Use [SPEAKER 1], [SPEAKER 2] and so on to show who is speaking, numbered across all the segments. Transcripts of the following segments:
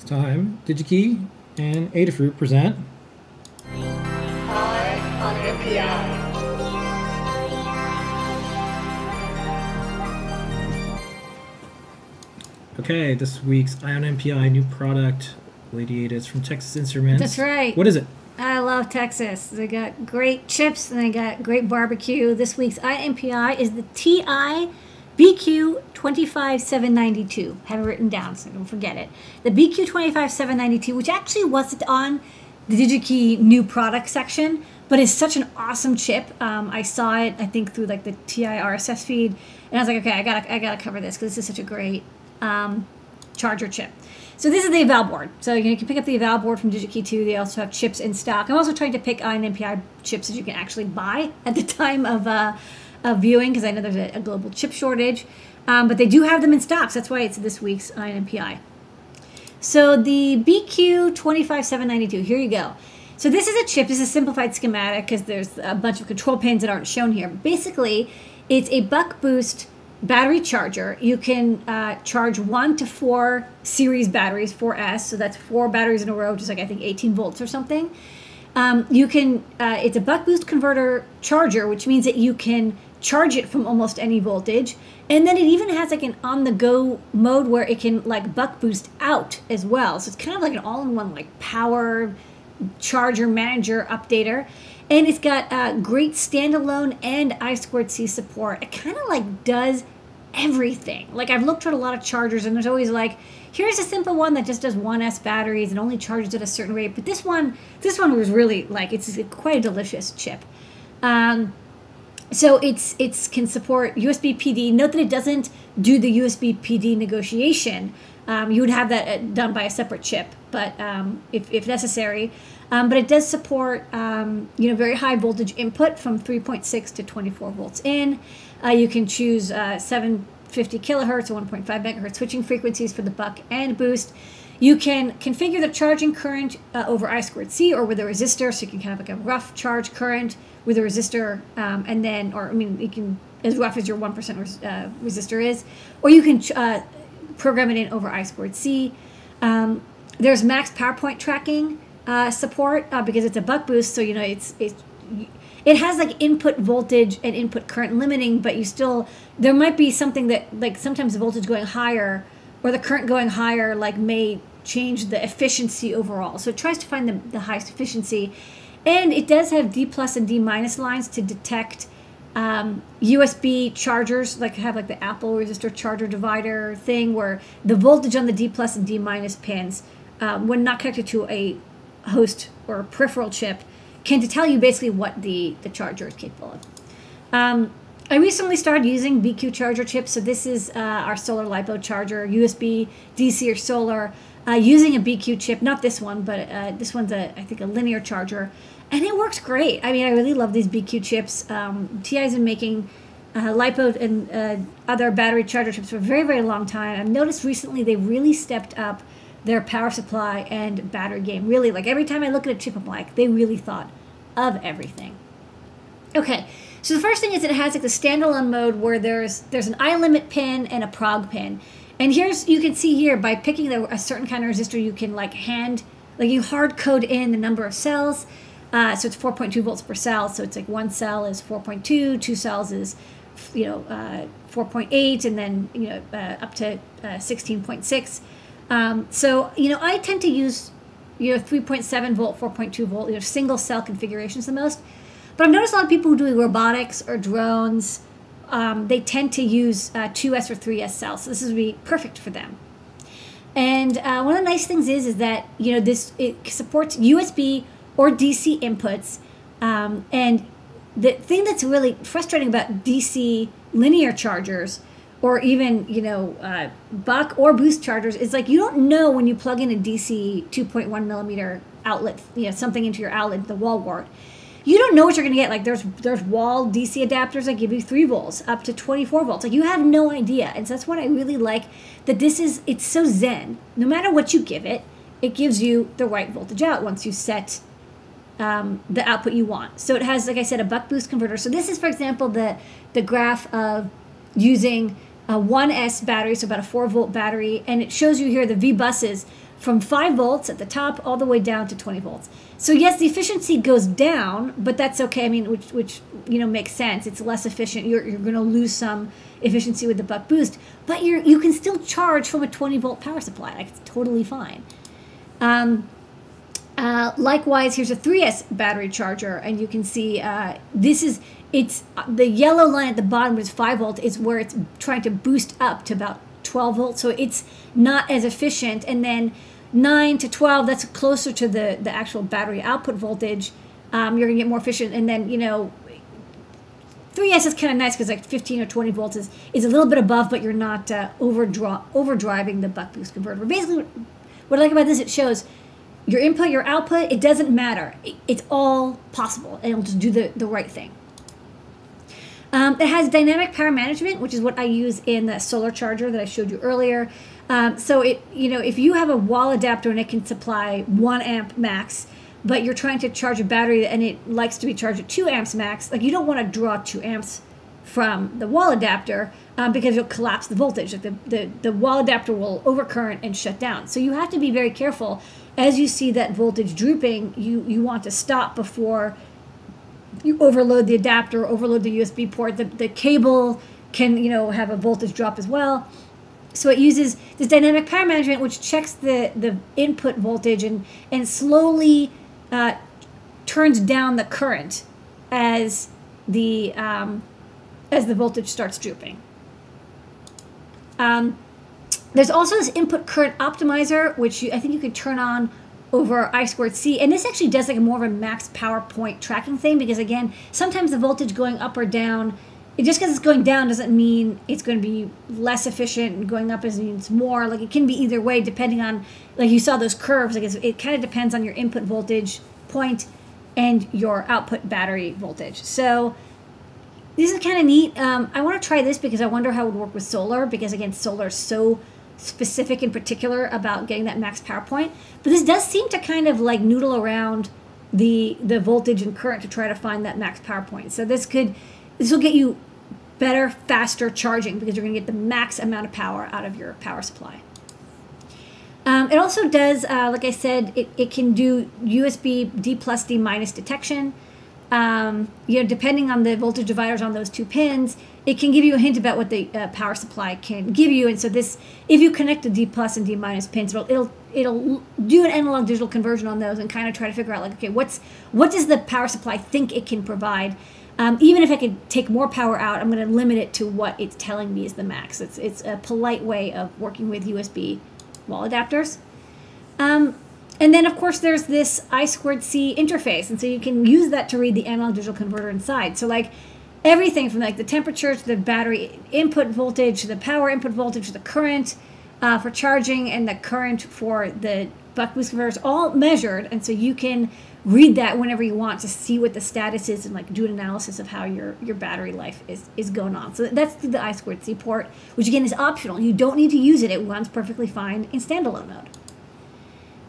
[SPEAKER 1] It's time. DigiKey and Adafruit present.
[SPEAKER 2] Eye on NPI.
[SPEAKER 1] Okay, this week's Eye on NPI new product, Lady Ada, is from Texas Instruments.
[SPEAKER 3] That's right.
[SPEAKER 1] What is it?
[SPEAKER 3] I love Texas. They got great chips and they got great barbecue. This week's IMPI is the TI BQ 25792. Have it written down so don't forget it. The BQ 25792, which actually wasn't on the DigiKey new product section, but is such an awesome chip. Um, I saw it, I think, through like the TI RSS feed, and I was like, okay, I gotta, I gotta cover this because this is such a great um, charger chip. So this is the eval board. So you, can pick up the eval board from DigiKey 2. They also have chips in stock. I'm also trying to pick Eye on NPI chips that you can actually buy at the time of, uh, of viewing because I know there's a, a global chip shortage. Um, but they do have them in stocks. That's why it's this week's Eye on NPI. So the BQ 25792, here you go. So this is a chip. This is a simplified schematic because there's a bunch of control pins that aren't shown here. Basically, it's a buck boost battery charger. You can uh, charge one to four series batteries, 4S, so that's four batteries in a row, just like I think 18 volts or something. Um, you can, uh, it's a buck boost converter charger, which means that you can charge it from almost any voltage. And then it even has like an on the go mode where it can like buck boost out as well. So it's kind of like an all in one like power charger manager updater. And it's got uh, great standalone and i squared c support. It kind of like does everything. Like i've looked at a lot of chargers and there's always like here's a simple one that just does 1s batteries and only charges at a certain rate. But this one this one was really like it's quite a delicious chip. Um, so it's it's can support usb pd note that it doesn't do the usb pd negotiation um, you would have that uh, done by a separate chip but um, if, if necessary um, but it does support, um, you know, very high voltage input from 3.6 to 24 volts in. Uh, you can choose uh, 750 kilohertz or 1.5 megahertz switching frequencies for the buck and boost. You can configure the charging current uh, over I squared C or with a resistor, so you can of like a rough charge current with a resistor, um, and then, or I mean, you can as rough as your one percent res, uh, resistor is, or you can uh, program it in over I squared C. Um, there's max power point tracking uh, support uh, because it's a buck boost. So you know it's it's it has like input voltage and input current limiting, but you still there might be something that like sometimes the voltage going higher or the current going higher like may change the efficiency overall. So it tries to find the, the highest efficiency, and it does have D plus and D minus lines to detect. Um, USB chargers, like have like the Apple resistor charger divider thing, where the voltage on the D plus and D minus pins, um, when not connected to a host or peripheral chip can to tell you basically what the, the charger is capable of. Um, I recently started using BQ charger chips. So this is uh, our solar LiPo charger, USB, DC or solar, uh, using a BQ chip. Not this one, but uh, this one's a I think a linear charger, and it works great. I mean, I really love these BQ chips. Um, TI's been making uh, LiPo and uh, other battery charger chips for a very very long time. I've noticed recently they really stepped up their power supply and battery game. Really, like every time I look at a chip, I'm like, they really thought of everything. Okay, so the first thing is it has like the standalone mode where there's there's an I limit pin and a prog pin. And here's you can see here by picking the, a certain kind of resistor, you can like hand like you hard code in the number of cells. Uh, so it's 4.2 volts per cell. So it's like one cell is 4.2, two cells is you know uh, 4.8, and then you know uh, up to uh, 16.6. Um, so, you know, I tend to use, you know, 3.7 volt, 4.2 volt, you know, single cell configurations the most. But I've noticed a lot of people who do robotics or drones, um, they tend to use uh, 2S or 3S cells. So this would be perfect for them. And uh, one of the nice things is, is that, you know, this, it supports USB or DC inputs. Um, and the thing that's really frustrating about DC linear chargers or even you know uh, buck or boost chargers is like you don't know when you plug in a dc 2.1 millimeter outlet you know something into your outlet the wall wart you don't know what you're going to get. Like there's there's wall dc adapters that give you 3 volts up to 24 volts. Like you have no idea. And so that's what i really like that this is it's so zen. No matter what you give it it gives you the right voltage out once you set um, the output you want. So it has like i said a buck boost converter. So this is for example the the graph of using a 1S battery, so about a 4 volt battery, and it shows you here the V buses from 5 volts at the top all the way down to 20 volts. So yes, the efficiency goes down, but that's okay. I mean, which which you know makes sense. It's less efficient. You're you're going to lose some efficiency with the buck boost, but you you can still charge from a 20 volt power supply. Like it's totally fine. Um, uh, likewise, here's a 3S battery charger, and you can see uh, this is it's the yellow line at the bottom, which is 5 volt, is where it's trying to boost up to about 12 volts. So it's not as efficient. And then 9 to 12, that's closer to the, the actual battery output voltage. Um, you're to get more efficient. And then, you know, 3S is kind of nice because like 15 or 20 volts is, is a little bit above, but you're not uh, overdraw, overdriving the buck boost converter. But basically, what I like about this, it shows your input, your output, it doesn't matter. It, it's all possible, and it'll just do the, the right thing. Um, it has dynamic power management, which is what I use in the solar charger that I showed you earlier. Um, so it, you know, if you have a wall adapter and it can supply one amp max, but you're trying to charge a battery and it likes to be charged at two amps max, like you don't want to draw two amps from the wall adapter um, because you'll collapse the voltage. Like the, the, the wall adapter will overcurrent and shut down. So you have to be very careful. As you see that voltage drooping, you, you want to stop before you overload the adapter, overload the USB port. The, the cable can, you know, have a voltage drop as well. So it uses this dynamic power management, which checks the, the input voltage and, and slowly uh, turns down the current as the, um, as the voltage starts drooping. Um, there's also this input current optimizer, which you, I think you can turn on over I squared C. And this actually does like more of a max power point tracking thing because again, sometimes the voltage going up or down it just because it's going down doesn't mean it's going to be less efficient. Going up is means more. Like it can be either way depending on like you saw those curves. Like it kind of depends on your input voltage point and your output battery voltage. So this is kind of neat. Um, i want to try this because i wonder how it would work with solar because again solar is so specific in particular about getting that max power point but this does seem to kind of like noodle around the the voltage and current to try to find that max power point so this could this will get you better, faster charging because you're going to get the max amount of power out of your power supply. Um, it also does, uh, like I said, it, it can do USB D plus D minus detection. Um, you know, depending on the voltage dividers on those two pins, it can give you a hint about what the uh, power supply can give you. And so this, if you connect the D plus and D minus pins, it'll, it'll it'll do an analog digital conversion on those and kind of try to figure out like, okay, what's what does the power supply think it can provide? Um, even if I could take more power out, I'm going to limit it to what it's telling me is the max. It's, it's a polite way of working with USB wall adapters. Um, and then, of course, there's this I squared C interface. And so you can use that to read the analog digital converter inside. So, like, everything from like the temperature to the battery input voltage to the power input voltage to the current uh, for charging and the current for the buck boost converters all measured. And so you can read that whenever you want to see what the status is and like do an analysis of how your your battery life is is going on. So that's the I squared C port, which again is optional. You don't need to use it; it runs perfectly fine in standalone mode.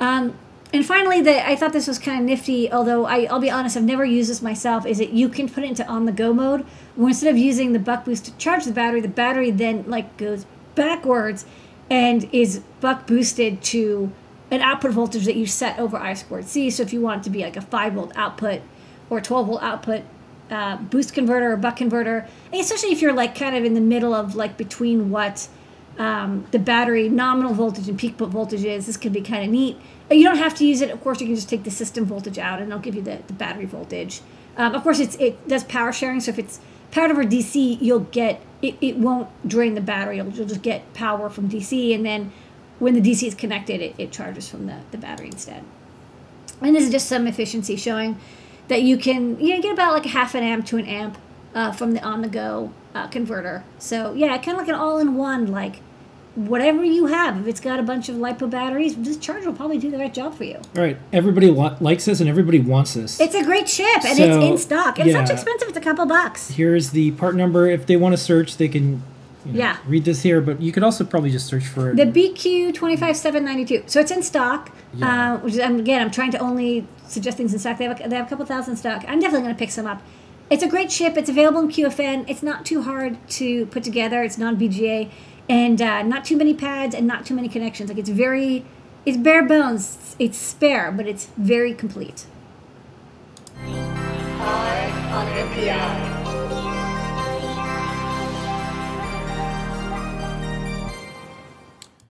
[SPEAKER 3] Um, and finally, the, I thought this was kind of nifty, although I, will be honest, I've never used this myself, is that you can put it into on-the-go mode, where instead of using the buck boost to charge the battery, the battery then like goes backwards and is buck boosted to an output voltage that you set over I squared C. So if you want it to be like a 5 volt output or 12 volt output uh, boost converter or buck converter, and especially if you're like kind of in the middle of like between what um, the battery nominal voltage and peak voltage is, this could be kind of neat. You don't have to use it. Of course, you can just take the system voltage out and it'll give you the, the battery voltage. Um, of course, it's, it does power sharing. So if it's powered over DC, you'll get, it, it won't drain the battery. You'll, you'll just get power from DC and then when the DC is connected, it, it charges from the, the battery instead. And this is just some efficiency showing that you can you know, get about like a half an amp to an amp uh, from the on-the-go uh, converter. So yeah, kind of like an all-in-one, like whatever you have. If it's got a bunch of lipo batteries, this charger will probably do the right job for you.
[SPEAKER 1] All right, everybody likes this and everybody wants this.
[SPEAKER 3] It's a great chip and so, it's in stock. It's yeah. not expensive. It's a couple bucks.
[SPEAKER 1] Here's the part number. If they want to search, they can you know,
[SPEAKER 3] yeah.
[SPEAKER 1] read this here, but you could also probably just search for it.
[SPEAKER 3] The BQ twenty five seven ninety two. So it's in stock. Yeah. Uh, which is again, I'm trying to only suggest things in stock. They have a, they have a couple thousand stock. I'm definitely going to pick some up. It's a great chip. It's available in QFN. It's not too hard to put together. It's non BGA, and uh, not too many pads and not too many connections. Like it's very It's bare bones. It's spare, but it's very complete.
[SPEAKER 2] NPI.